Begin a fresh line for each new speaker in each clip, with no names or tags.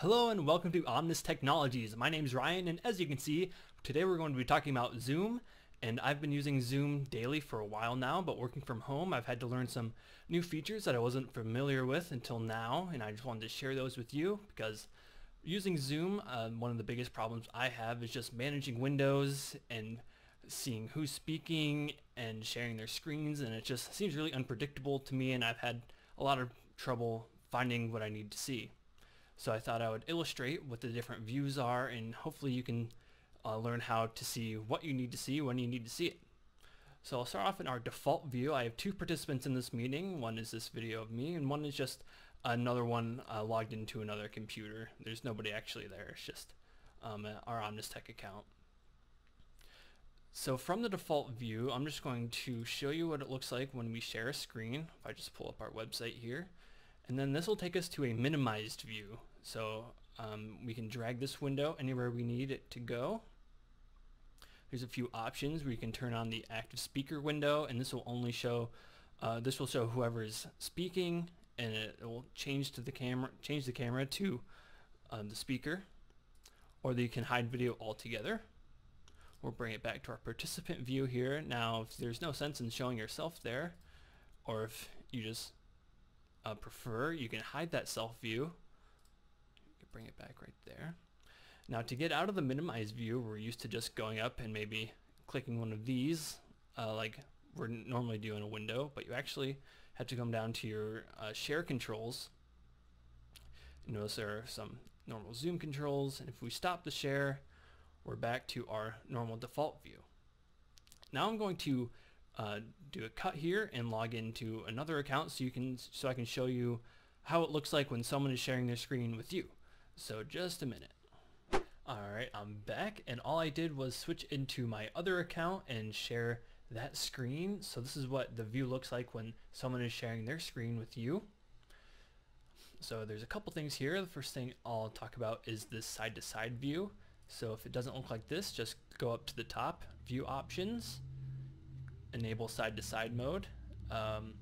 Hello and welcome to Omnis Technologies. My name is Ryan and as you can see, today we're going to be talking about Zoom and I've been using Zoom daily for a while now, but working from home, I've had to learn some new features that I wasn't familiar with until now and I just wanted to share those with you because using Zoom, uh, one of the biggest problems I have is just managing windows and seeing who's speaking and sharing their screens and it just seems really unpredictable to me and I've had a lot of trouble finding what I need to see. So I thought I would illustrate what the different views are and hopefully you can uh, learn how to see what you need to see when you need to see it. So I'll start off in our default view. I have two participants in this meeting. One is this video of me and one is just another one uh, logged into another computer. There's nobody actually there. It's just um, our OmnisTech account. So from the default view, I'm just going to show you what it looks like when we share a screen. If I just pull up our website here. And then this will take us to a minimized view. So um, we can drag this window anywhere we need it to go. There's a few options where you can turn on the active speaker window and this will only show uh, this will show whoever is speaking and it, will change to the camera change the camera to um, the speaker or you can hide video altogether. We'll bring it back to our participant view here. Now if there's no sense in showing yourself there or if you just uh, prefer you can hide that self view bring it back right there. Now to get out of the minimize view, we're used to just going up and maybe clicking one of these uh, like we're normally doing a window, but you actually have to come down to your uh, share controls. You notice there are some normal zoom controls, and if we stop the share, we're back to our normal default view. Now I'm going to uh, do a cut here and log into another account so you can so I can show you how it looks like when someone is sharing their screen with you. So just a minute. Alright, I'm back and all I did was switch into my other account and share that screen. So this is what the view looks like when someone is sharing their screen with you. So there's a couple things here. The first thing I'll talk about is this side-to-side -side view. So if it doesn't look like this, just go up to the top, view options, enable side-to-side -side mode. Um,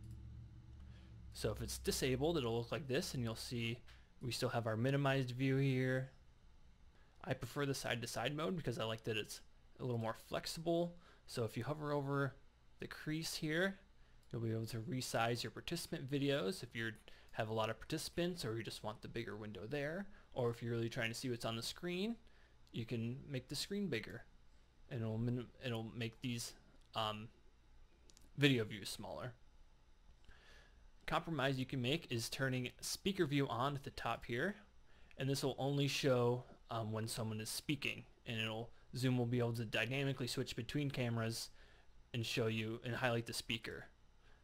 so if it's disabled, it'll look like this and you'll see we still have our minimized view here. I prefer the side-to-side -side mode because I like that it's a little more flexible. So if you hover over the crease here, you'll be able to resize your participant videos if you have a lot of participants or you just want the bigger window there. Or if you're really trying to see what's on the screen, you can make the screen bigger and it'll, it'll make these um, video views smaller compromise you can make is turning speaker view on at the top here and this will only show um, when someone is speaking and it'll Zoom will be able to dynamically switch between cameras and show you and highlight the speaker.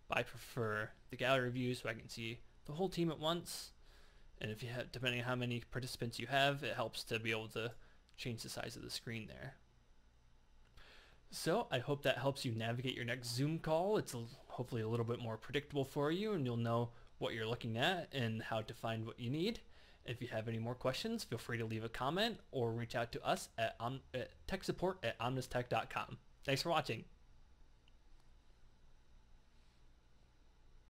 But I prefer the gallery view so I can see the whole team at once and if you have depending on how many participants you have it helps to be able to change the size of the screen there. So I hope that helps you navigate your next Zoom call. It's a, hopefully a little bit more predictable for you and you'll know what you're looking at and how to find what you need. If you have any more questions, feel free to leave a comment or reach out to us at, um, at tech support at omnistech.com. Thanks for watching.